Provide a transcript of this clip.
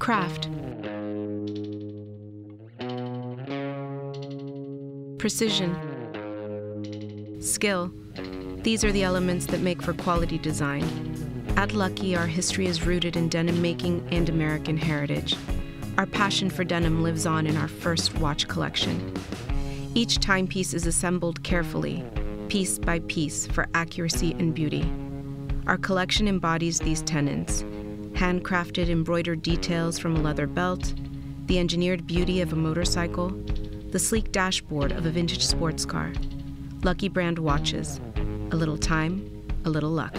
Craft. Precision. Skill. These are the elements that make for quality design. At Lucky, our history is rooted in denim making and American heritage. Our passion for denim lives on in our first watch collection. Each timepiece is assembled carefully, piece by piece, for accuracy and beauty. Our collection embodies these tenets handcrafted embroidered details from a leather belt, the engineered beauty of a motorcycle, the sleek dashboard of a vintage sports car. Lucky brand watches. A little time, a little luck.